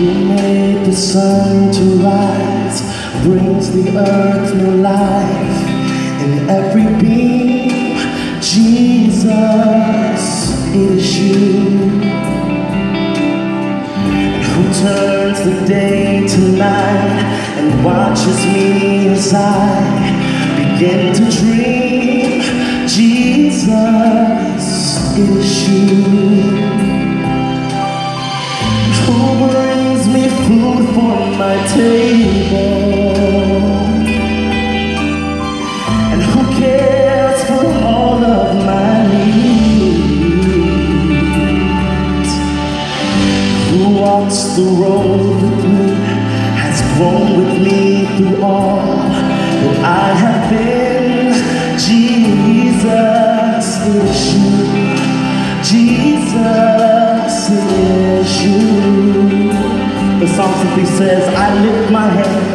Who made the sun to rise, brings the earth new life in every beam. Jesus, it is you. Who turns the day to night and watches me as I begin to dream. Jesus, it is you for my table. And who cares for all of my needs? Who walks the road with me has grown with me through all that I have been The song simply says, I lift my hands.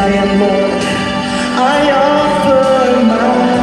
I am Lord. I offer my